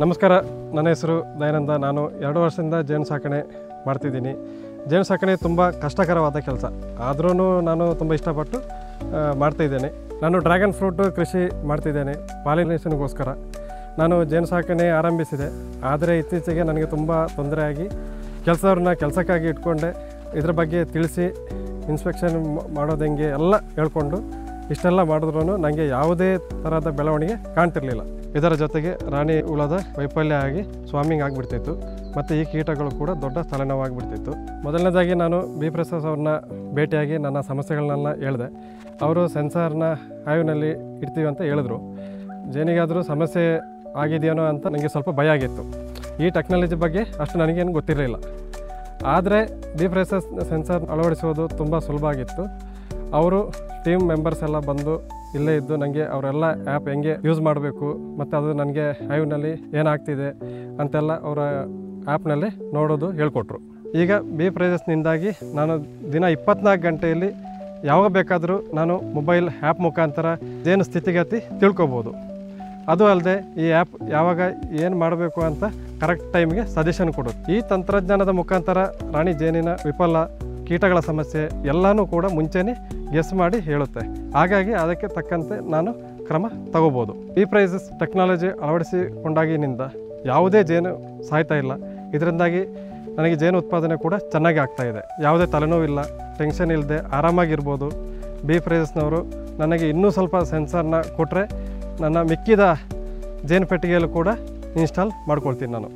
ನಮಸ್ಕಾರ, ನನ್ನ ಹೆಸರು ದಯಾನಂದ. ನಾನು ಎರಡು ವರ್ಷದಿಂದ ಜೇನು ಸಾಕಣೆ ಮಾಡ್ತಿದ್ದೀನಿ. ಜೇನು ಸಾಕಣೆ ತುಂಬ ಕಷ್ಟಕರವಾದ ಕೆಲಸ. ಆದ್ರೂ ನಾನು ತುಂಬ ಇಷ್ಟಪಟ್ಟು ಮಾಡ್ತಾಯಿದ್ದೇನೆ ನಾನು ಡ್ರ್ಯಾಗನ್ ಫ್ರೂಟು ಕೃಷಿ ಮಾಡ್ತಿದ್ದೇನೆ, ಪಾಲಿನೇಷನ್ಗೋಸ್ಕರ. ನಾನು ಜೇನು ಸಾಕಣೆ ಆರಂಭಿಸಿದೆ. ಆದರೆ ಇತ್ತೀಚೆಗೆ ನನಗೆ ತುಂಬ ತೊಂದರೆಯಾಗಿ ಕೆಲಸವ್ರನ್ನ ಕೆಲಸಕ್ಕಾಗಿ ಇಟ್ಕೊಂಡೆ. ಇದ್ರ ಬಗ್ಗೆ ತಿಳಿಸಿ, ಇನ್ಸ್ಪೆಕ್ಷನ್ ಮಾಡೋದು ಹೆಂಗೆ ಎಲ್ಲ ಹೇಳ್ಕೊಂಡು, ಇಷ್ಟೆಲ್ಲ ಮಾಡಿದ್ರೂ ನನಗೆ ಯಾವುದೇ ಥರದ ಬೆಳವಣಿಗೆ ಕಾಣ್ತಿರ್ಲಿಲ್ಲ. ಇದರ ಜೊತೆಗೆ ರಾಣಿ ಹುಳದ ವೈಫಲ್ಯ ಆಗಿ ಸ್ವಾಮಿಂಗ್ ಆಗಿಬಿಡ್ತಿತ್ತು. ಮತ್ತು ಈ ಕೀಟಗಳು ಕೂಡ ದೊಡ್ಡ ತಲೆನೋವಾಗಿಬಿಡ್ತಿತ್ತು ಮೊದಲನೇದಾಗಿ ನಾನು ಬಿ ಪ್ರಸಾದ್ ಅವ್ರನ್ನ ಭೇಟಿಯಾಗಿ ನನ್ನ ಸಮಸ್ಯೆಗಳನ್ನೆಲ್ಲ ಹೇಳಿದೆ. ಅವರು ಸೆನ್ಸಾರ್ನ ಆಯುವಿನಲ್ಲಿ ಇಡ್ತೀವಿ ಅಂತ ಹೇಳಿದ್ರು. ಜೇನಿಗಾದರೂ ಸಮಸ್ಯೆ ಆಗಿದೆಯೇನೋ ಅಂತ ನನಗೆ ಸ್ವಲ್ಪ ಭಯ ಆಗಿತ್ತು. ಈ ಟೆಕ್ನಾಲಜಿ ಬಗ್ಗೆ ಅಷ್ಟು ನನಗೇನು ಗೊತ್ತಿರಲಿಲ್ಲ. ಆದರೆ ಬಿ ಪ್ರೆಸಸ್ ಸೆನ್ಸರ್ ಅಳವಡಿಸೋದು ತುಂಬ ಸುಲಭ ಆಗಿತ್ತು. ಅವರು ಟೀಮ್ ಮೆಂಬರ್ಸ್ ಎಲ್ಲ ಬಂದು ಇಲ್ಲೇ ಇದ್ದು ನನಗೆ ಅವರೆಲ್ಲ ಆ್ಯಪ್ ಹೆಂಗೆ ಯೂಸ್ ಮಾಡಬೇಕು, ಮತ್ತು ಅದು ನನಗೆ ಹೈವ್ನಲ್ಲಿ ಏನಾಗ್ತಿದೆ ಅಂತೆಲ್ಲ ಅವರ ಆ್ಯಪ್ನಲ್ಲಿ ನೋಡೋದು ಹೇಳ್ಕೊಟ್ರು. ಈಗ ಬಿ ಪ್ರೈಸಸ್ನಿಂದಾಗಿ ನಾನು ದಿನ ಇಪ್ಪತ್ನಾಲ್ಕು ಗಂಟೆಯಲ್ಲಿ ಯಾವಾಗ ಬೇಕಾದರೂ ನಾನು ಮೊಬೈಲ್ ಆ್ಯಪ್ ಮುಖಾಂತರ ಏನು ಸ್ಥಿತಿಗತಿ ತಿಳ್ಕೊಬೋದು. ಅದು ಅಲ್ಲದೆ ಈ ಆ್ಯಪ್ ಯಾವಾಗ ಏನು ಮಾಡಬೇಕು ಅಂತ ಕರೆಕ್ಟ್ ಟೈಮ್ಗೆ ಸಜೆಷನ್ ಕೊಡುತ್ತೆ ಈ ತಂತ್ರಜ್ಞಾನದ ಮುಖಾಂತರ ರಾಣಿ ಜೇನಿನ ವಿಫಲ ಕೀಟಗಳ ಸಮಸ್ಯೆ ಎಲ್ಲನೂ ಕೂಡ ಮುಂಚೆನೇ ಗೆಸ್ ಮಾಡಿ ಹೇಳುತ್ತೆ. ಹಾಗಾಗಿ ಅದಕ್ಕೆ ತಕ್ಕಂತೆ ನಾನು ಕ್ರಮ ತಗೋಬೋದು. ಈ ಪ್ರೈಸಸ್ ಟೆಕ್ನಾಲಜಿ ಅಳವಡಿಸಿಕೊಂಡಾಗಿನಿಂದ ಯಾವುದೇ ಜೇನು ಸಾಯ್ತಾ ಇಲ್ಲ. ಇದರಿಂದಾಗಿ ನನಗೆ ಜೇನು ಉತ್ಪಾದನೆ ಕೂಡ ಚೆನ್ನಾಗಿ ಆಗ್ತಾ ಇದೆ. ಯಾವುದೇ ತಲೆನೋವಿಲ್ಲ ಟೆನ್ಷನ್ ಇಲ್ಲದೆ ಆರಾಮಾಗಿರ್ಬೋದು. ಬಿ ಪ್ರೈಸಸ್ನವರು ನನಗೆ ಇನ್ನೂ ಸ್ವಲ್ಪ ಸೆನ್ಸರ್ನ ಕೊಟ್ಟರೆ ನನ್ನ ಮಿಕ್ಕಿದ ಜೇನು ಪೆಟ್ಟಿಗೆಯಲ್ಲೂ ಕೂಡ ಇನ್ಸ್ಟಾಲ್ ಮಾಡ್ಕೊಳ್ತೀನಿ ನಾನು.